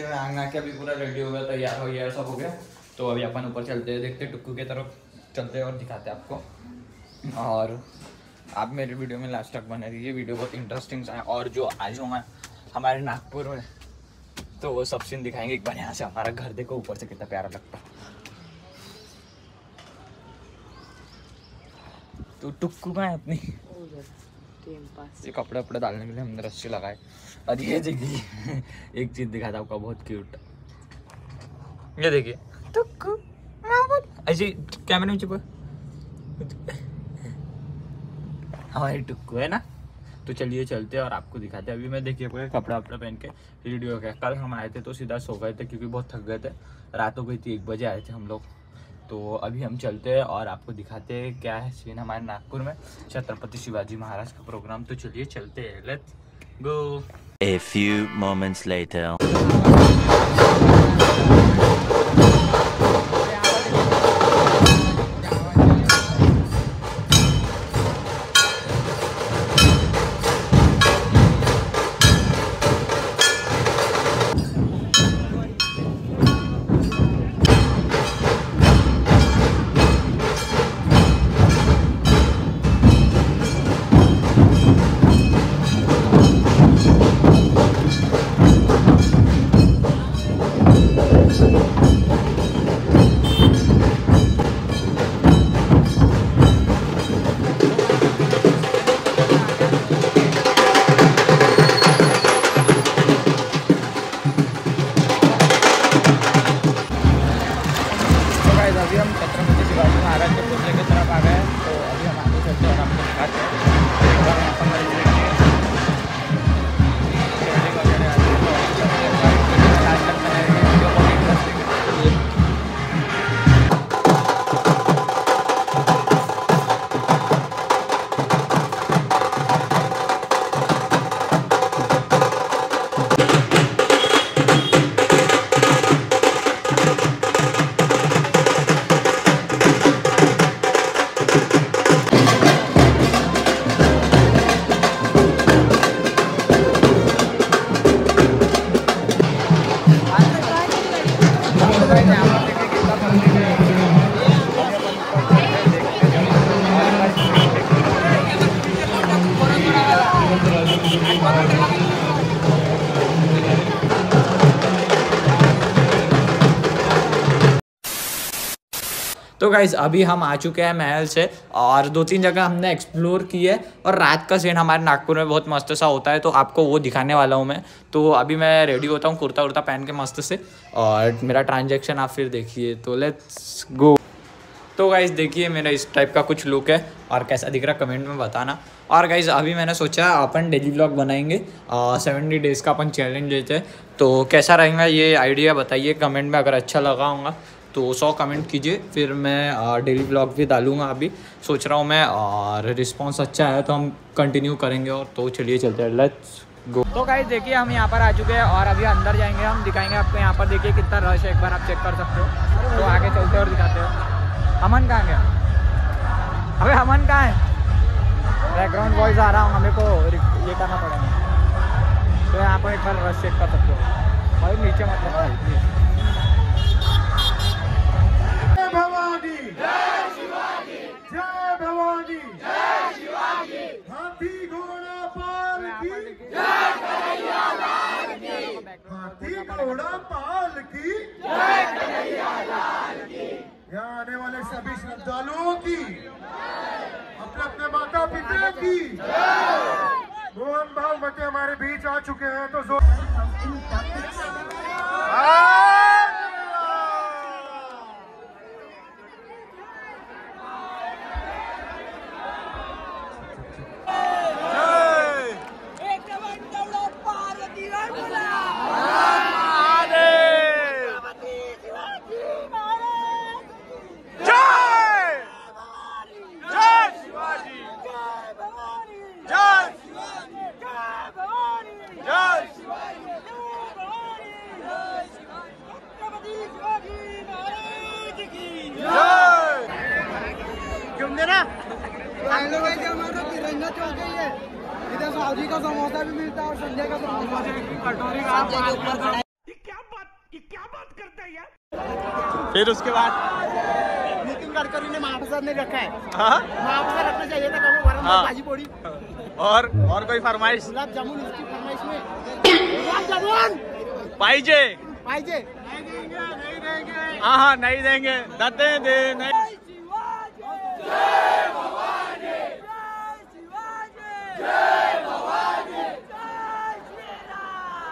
देखिए मैं आंग आके अभी पूरा रेडी हो गया, तैयार हो गया, सब हो गया। तो अभी अपन ऊपर चलते हैं देखते टुक्कू की तरफ़ चलते हैं और दिखाते हैं आपको। और आप मेरे वीडियो में लास्ट तक बने रहिए वीडियो बहुत इंटरेस्टिंग है। और जो आज होगा हमारे नागपुर में तो वो सब सीन दिखाएँगे एक बार यहाँ से। हमारा घर देखो, ऊपर से कितना प्यारा लगता तो टुक्कू का है अपनी? ये कपड़े वपड़े डालने के लिए हमने रस्सी लगाए और ये देखिए एक चीज़ दिखा था आपको बहुत क्यूट ये देखिए। ऐसे कैमरे में चुप हमारी टुक्कू है ना? तो चलिए चलते हैं और आपको दिखाते हैं। अभी मैं देखिए कपड़ा वपड़ा पहन के रेडी हो गया। कल हम आए थे तो सीधा सो गए थे क्योंकि बहुत थक गए थे। रात हो गई थी एक बजे आए थे हम लोग। तो अभी हम चलते हैं और आपको दिखाते हैं क्या है सीन हमारे नागपुर में। छत्रपति शिवाजी महाराज का प्रोग्राम तो चलिए चलते हैं। Let's go A few moments later. Shivaji Maharaj के पुतले की तरफ़ आ गए हैं तो अभी हम आगे चलते हैं और आपको दिखाते हैं तो गाइज़ अभी हम आ चुके हैं महल से और दो तीन जगह हमने एक्सप्लोर की है और रात का सीन हमारे नागपुर में बहुत मस्त सा होता है तो आपको वो दिखाने वाला हूँ मैं। तो अभी मैं रेडी होता हूँ कुर्ता उर्ता पहन के मस्त से और मेरा ट्रांजेक्शन आप फिर देखिए। तो लेट्स गो तो गाइज़ देखिए मेरा इस टाइप का कुछ लुक है और कैसा दिख रहा कमेंट में बताना। और गाइज़ अभी मैंने सोचा अपन डेली व्लॉग बनाएँगे सेवेंटी डेज़ का अपन चैलेंज लेते हैं। तो कैसा रहेगा ये आइडिया बताइए कमेंट में अगर अच्छा लगा होगा। तो सौ कमेंट कीजिए, फिर मैं डेली ब्लॉग भी डालूँगा अभी। सोच रहा हूँ मैं और रिस्पॉन्स अच्छा है तो हम कंटिन्यू करेंगे और तो चलिए चलते हैं। लेट्स गो तो गाइज़ देखिए, हम यहाँ पर आ चुके हैं और अभी अंदर जाएँगे, हम दिखाएँगे आपको यहाँ पर, देखिए, कितना रश है। एक बार आप चेक कर सकते हो। तो आगे चलते और दिखाते हो। अमन कहाँ गया? अबे, अमन कहाँ है? बैकग्राउंड वॉइस आ रहा हूँ, हमें को ये करना पड़ेगा। तो यहाँ पर एक बार रश चेक कर सकते हो। भाई, नीचे मत लगना प्लीज़ जय भवानी जय शिवाजी जय भवानी जय शिवाजी हाथी घोड़ा पाल की हाथी घोड़ा पाल की यहाँ आने वाले सभी श्रद्धालुओं की अपने अपने माता पिता की। मोहन भाव बटे हमारे बीच आ चुके हैं तो ज़ोर सावजी का समोसा भी मिलता है और संजय का समोसा संजय के ऊपर खड़ा है। फिर उसके बाद? नितिन गडकरी ने महाप्रसाद नहीं रखा है। हाँ? महाप्रसाद रखना चाहिए था कभी गरम हाँ। भाजी पोड़ी। और और कोई फरमाइश? गुलाब जामुन इसकी फरमाइश में। गुलाब जामुन! पाइजे। पाहिजे हाँ हाँ नहीं देंगे। दते दे नहीं। पार्वती पते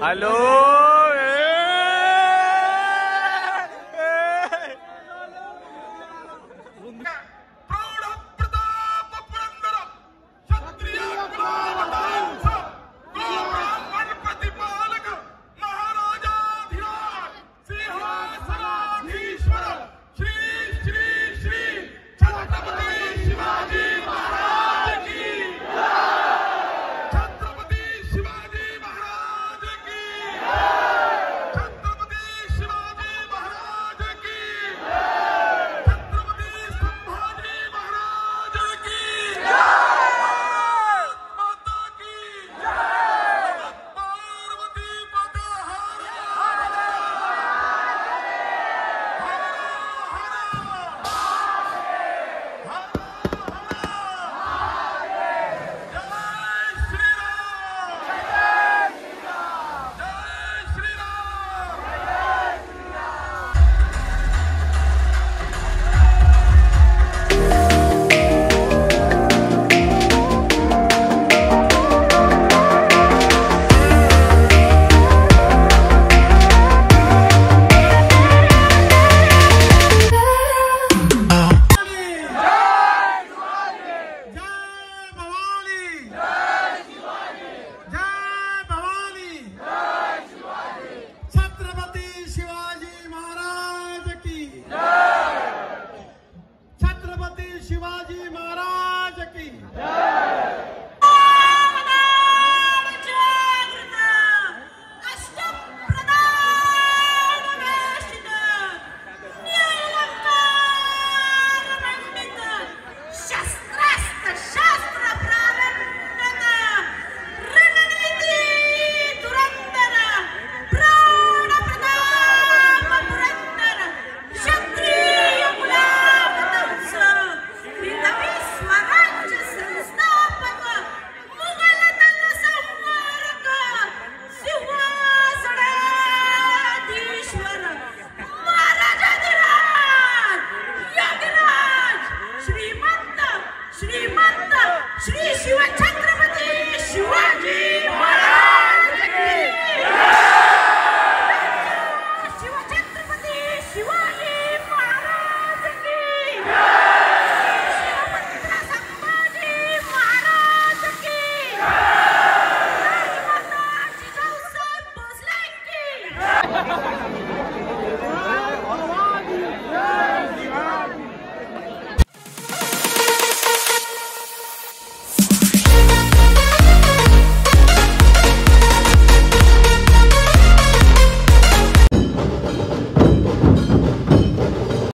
¡Aló!